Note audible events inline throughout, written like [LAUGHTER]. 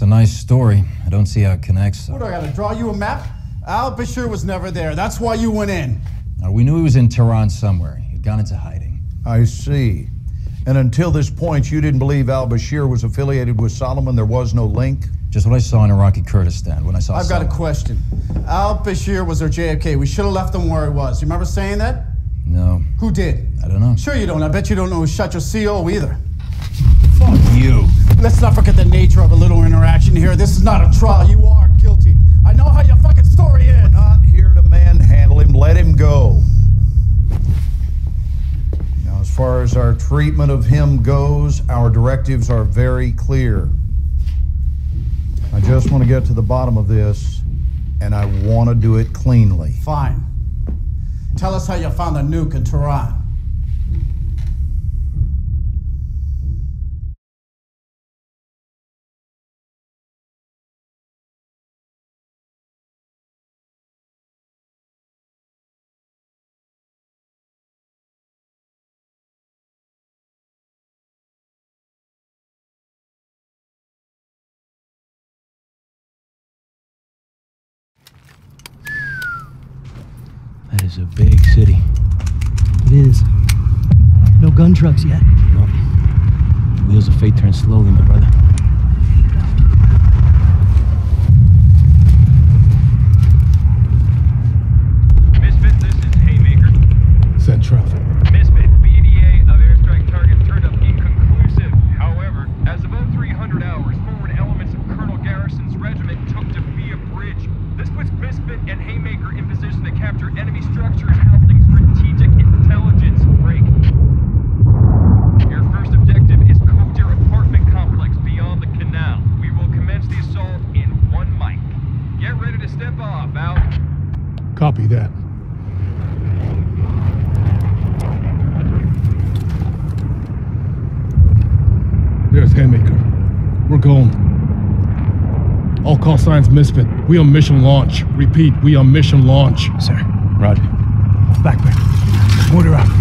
That's a nice story. I don't see how it connects. What, do I gotta draw you a map? Al Bashir was never there. That's why you went in. Uh, we knew he was in Tehran somewhere. He'd gone into hiding. I see. And until this point, you didn't believe al Bashir was affiliated with Solomon? There was no link? Just what I saw in Iraqi Kurdistan when I saw I've Solomon. got a question. Al Bashir was our JFK. We should have left him where he was. You remember saying that? No, Who did? I don't know. Sure you don't. I bet you don't know who shot your CO either. Fuck you. Let's not forget the nature of a little interaction here. This is not a trial. You are guilty. I know how your fucking story is. Not here to manhandle him. Let him go. Now, as far as our treatment of him goes, our directives are very clear. I just want to get to the bottom of this, and I want to do it cleanly. Fine. Tell us how you found the nuke in Tehran. Gun trucks yet. No. The wheels of fate turn slowly, my brother. All call signs misfit. We on mission launch. Repeat, we on mission launch. Sir. Roger. Backpack. Mortar out.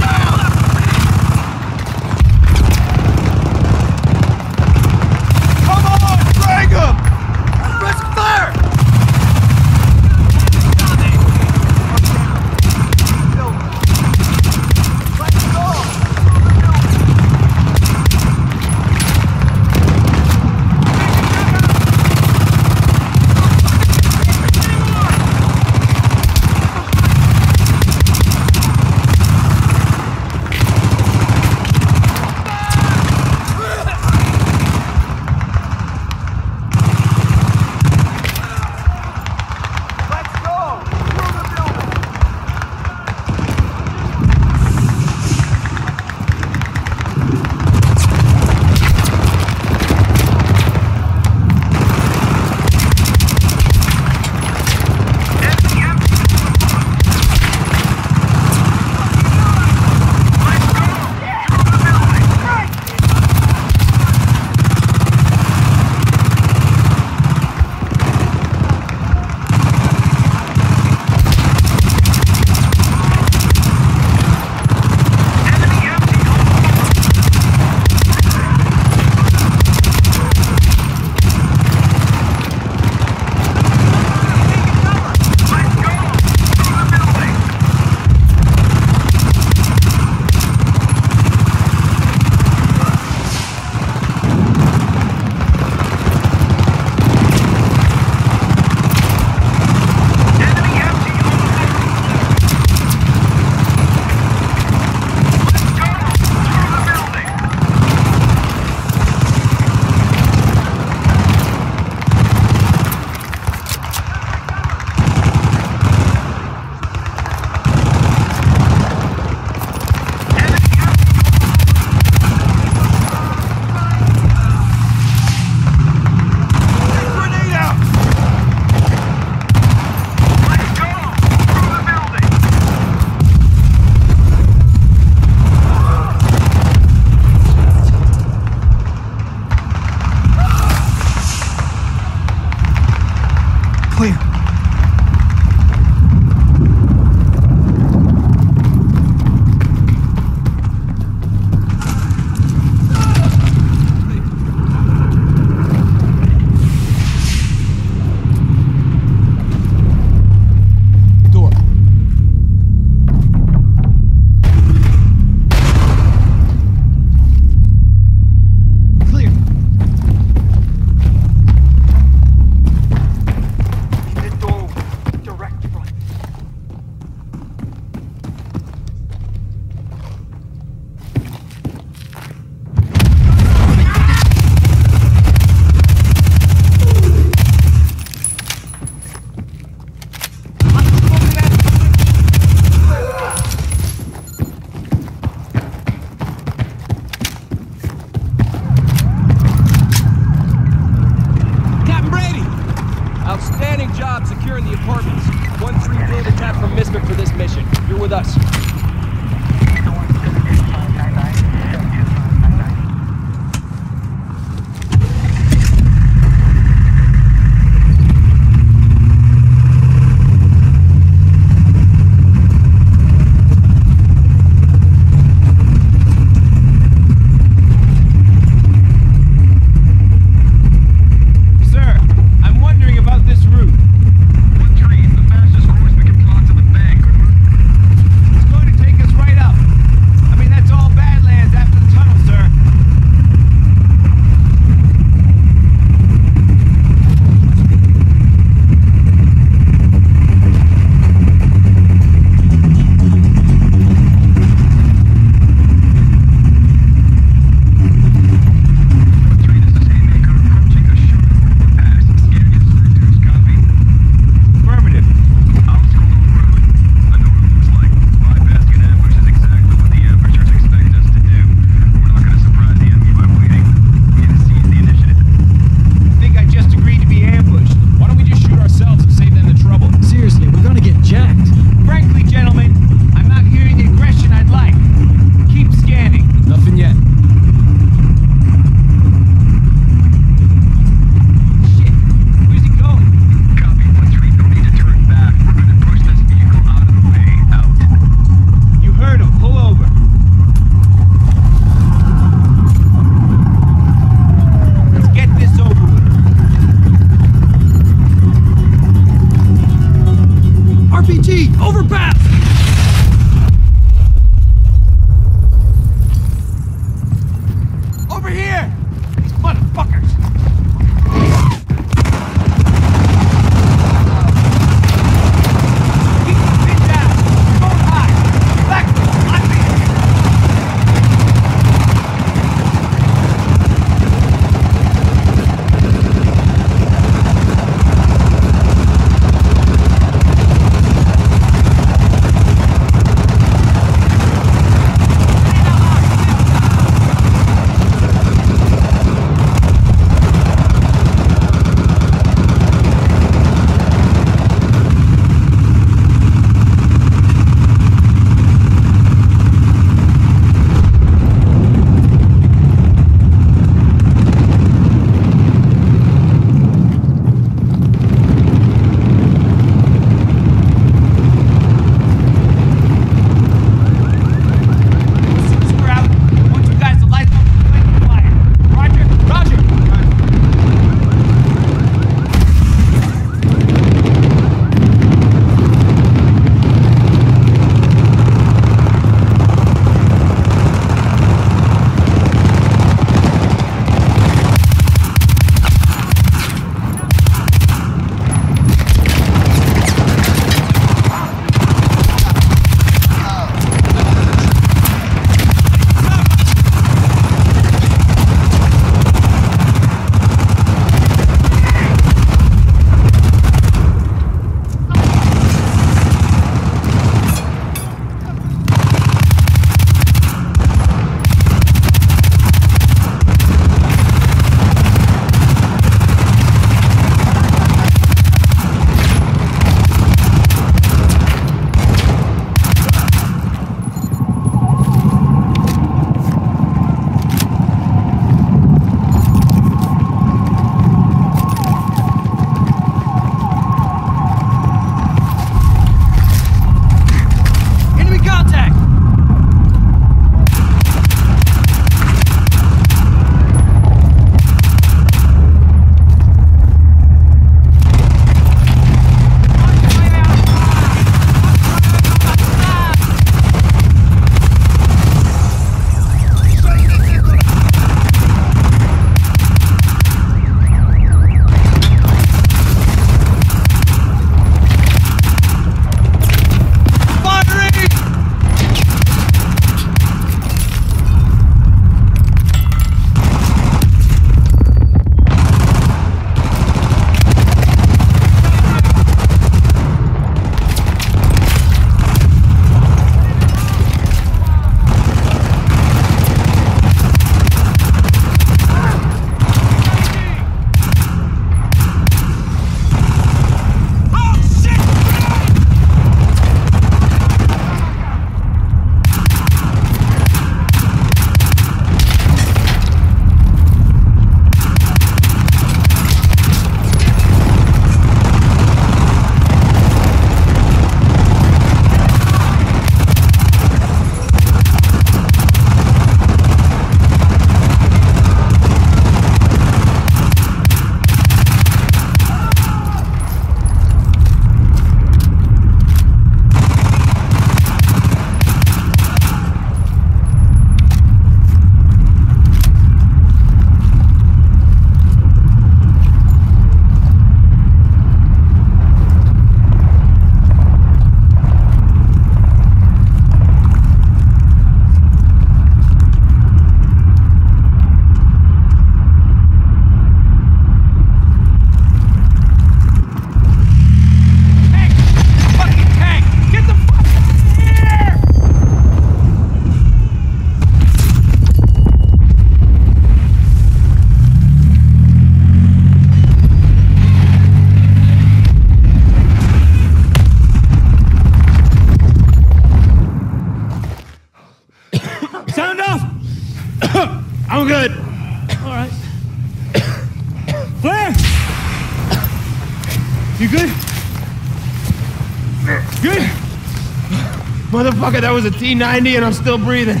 was a T90 and I'm still breathing.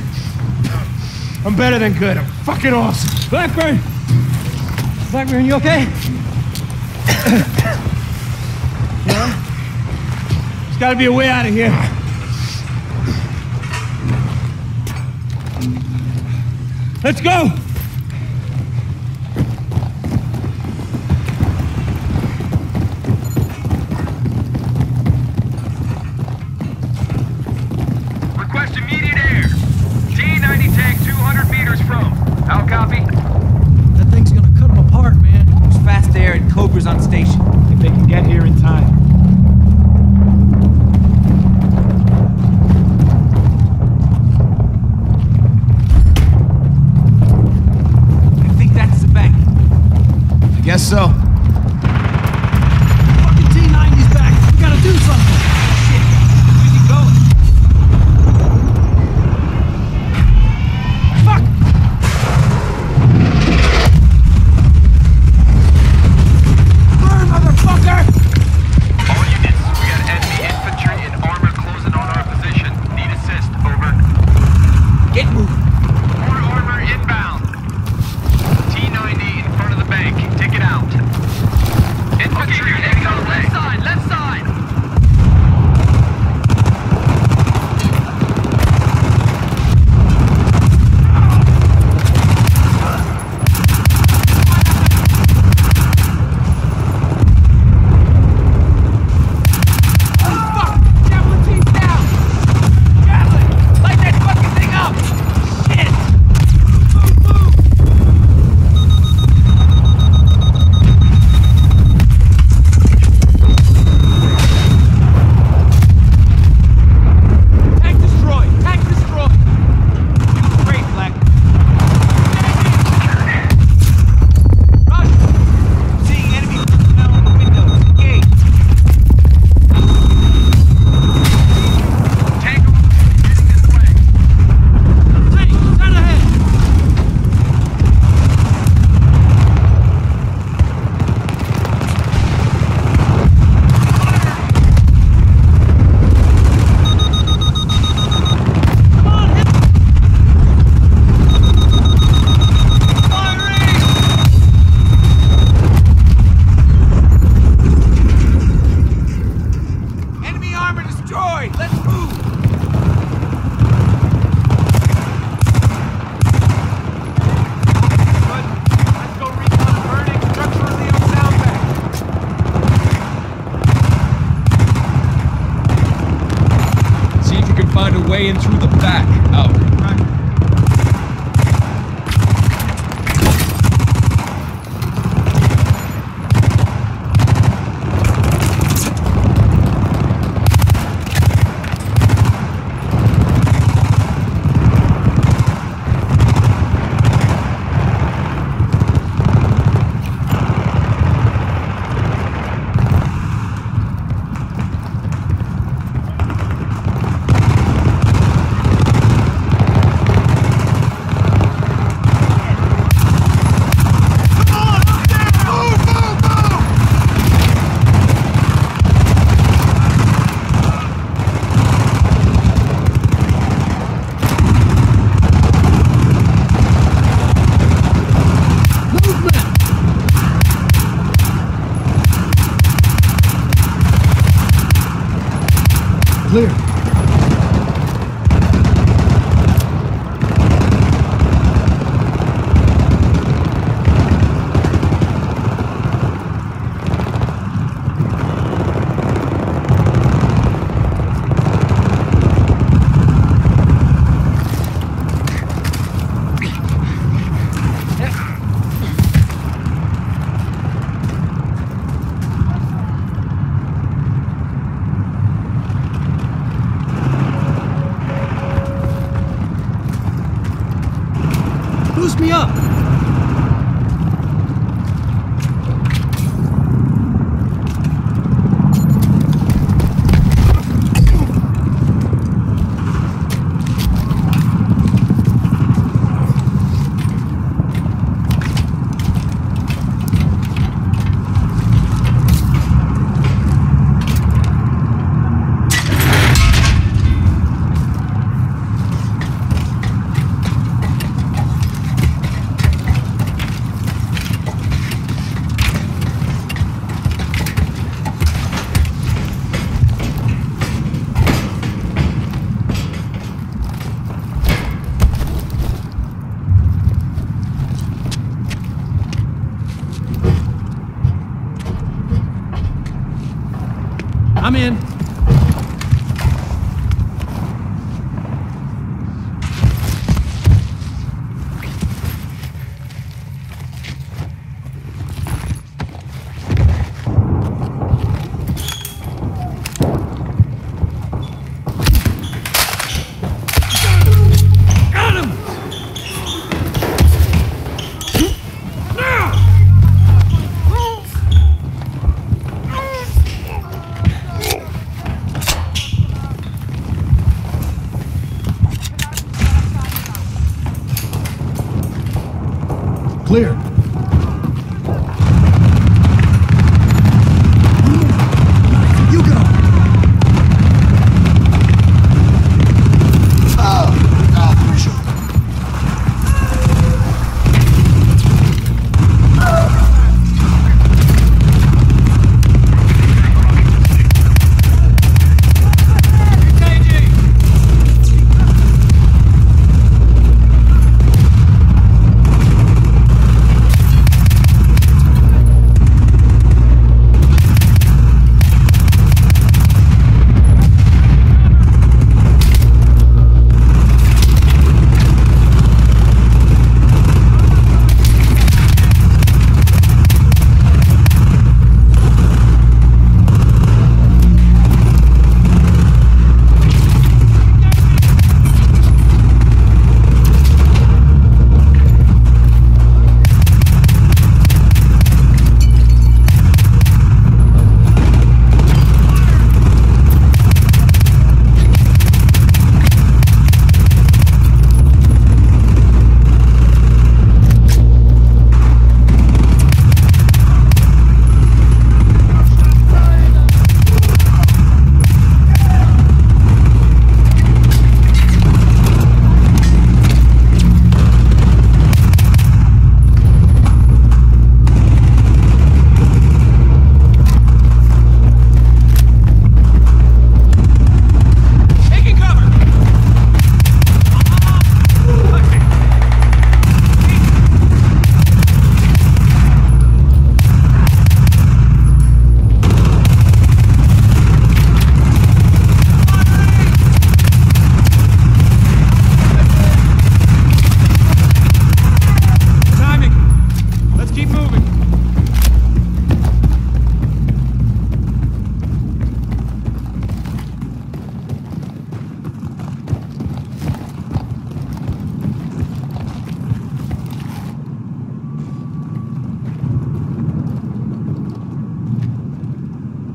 I'm better than good. I'm fucking awesome. Blackburn! Blackburn, you okay? [COUGHS] yeah? There's gotta be a way out of here. Let's go! in through the clear.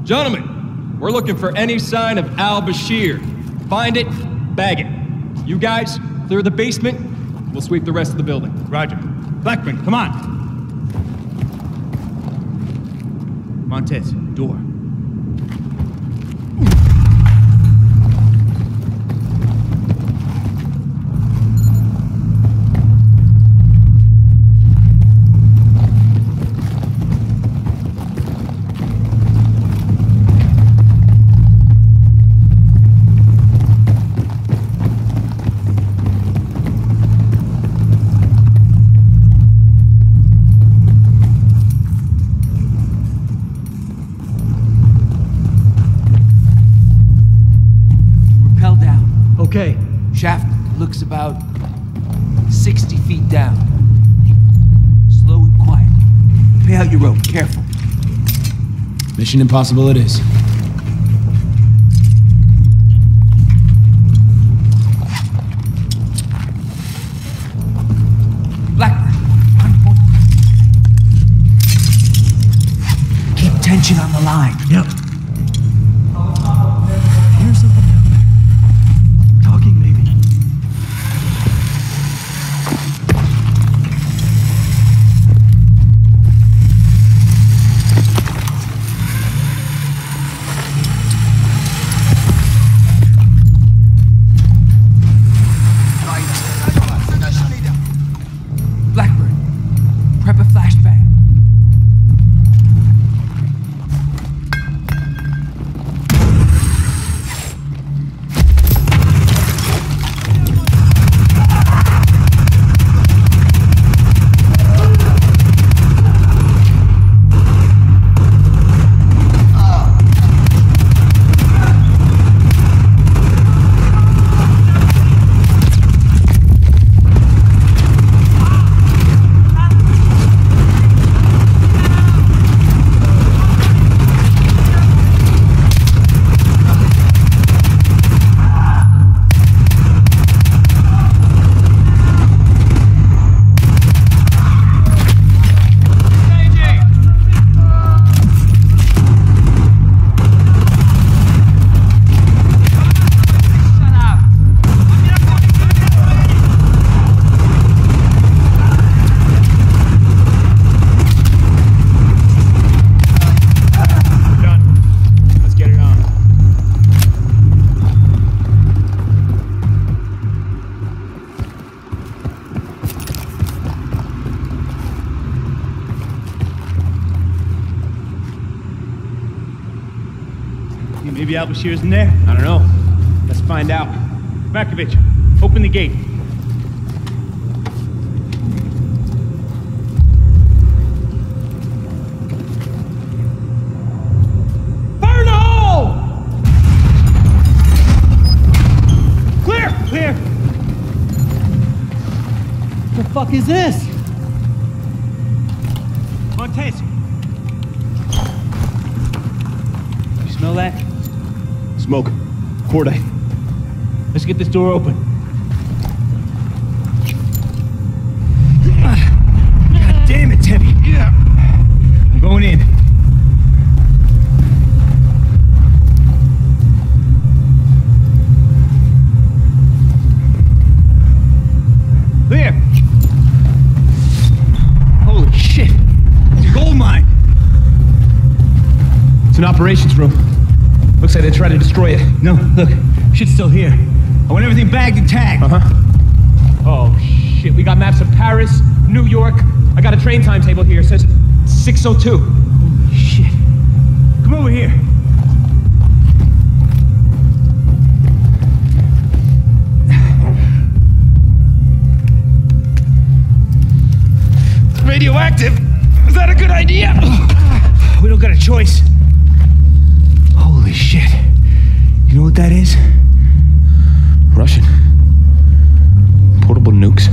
Gentlemen, we're looking for any sign of Al Bashir. Find it, bag it. You guys, clear the basement. We'll sweep the rest of the building. Roger. Blackburn, come on. Montes, door. Pay out your rope. Careful. Mission impossible it is. Blackburn, on. Keep tension on the line. Yep. Al-Bashir isn't there? I don't know. Let's find out. Matkovic, open the gate. Fire in the hole! Clear! Clear! The fuck is this? Montes! You smell that? Smoke. Let's get this door open. Looks like they tried to destroy it. No, look, shit's still here. I want everything bagged and tagged. Uh huh. Oh shit, we got maps of Paris, New York. I got a train timetable here. It says 602. Holy shit. Come over here. It's radioactive? Is that a good idea? We don't got a choice. Holy shit. You know what that is? Russian. Portable nukes.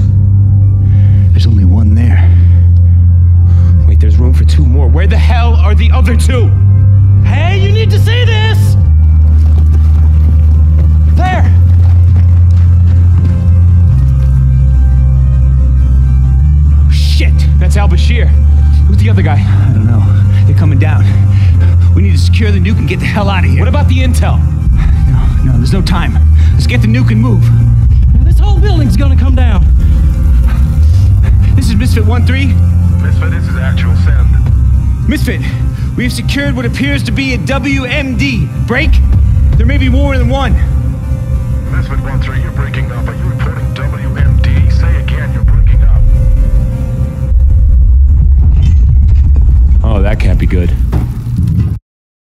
There's only one there. Wait, there's room for two more. Where the hell are the other two? secure the nuke and get the hell out of here. What about the intel? [SIGHS] No, no, there's no time. Let's get the nuke and move. Now this whole building's gonna come down. This is Misfit 1-3. Misfit, this is actual send. Misfit, we have secured what appears to be a WMD. Break? There may be more than one. Misfit 1-3, you're breaking up. Are you reporting WMD? Say again, you're breaking up. Oh, that can't be good.